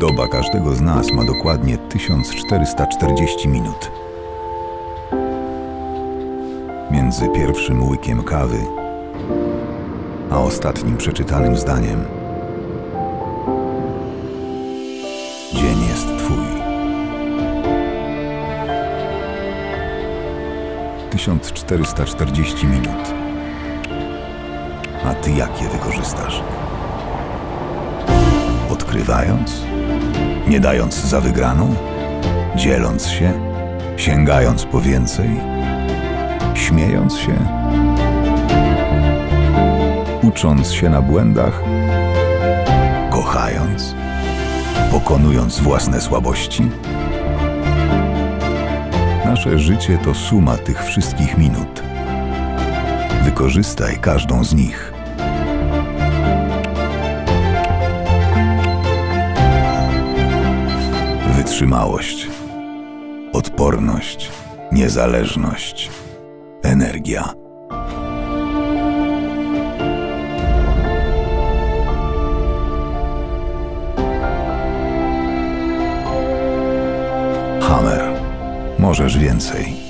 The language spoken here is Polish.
Doba każdego z nas ma dokładnie 1440 minut. Między pierwszym łykiem kawy a ostatnim przeczytanym zdaniem. Dzień jest Twój. 1440 minut. A Ty jak je wykorzystasz? Odkrywając? Nie dając za wygraną? Dzieląc się? Sięgając po więcej? Śmiejąc się? Ucząc się na błędach? Kochając? Pokonując własne słabości? Nasze życie to suma tych wszystkich minut. Wykorzystaj każdą z nich. Wytrzymałość, odporność, niezależność, energia. Hammer. Możesz więcej.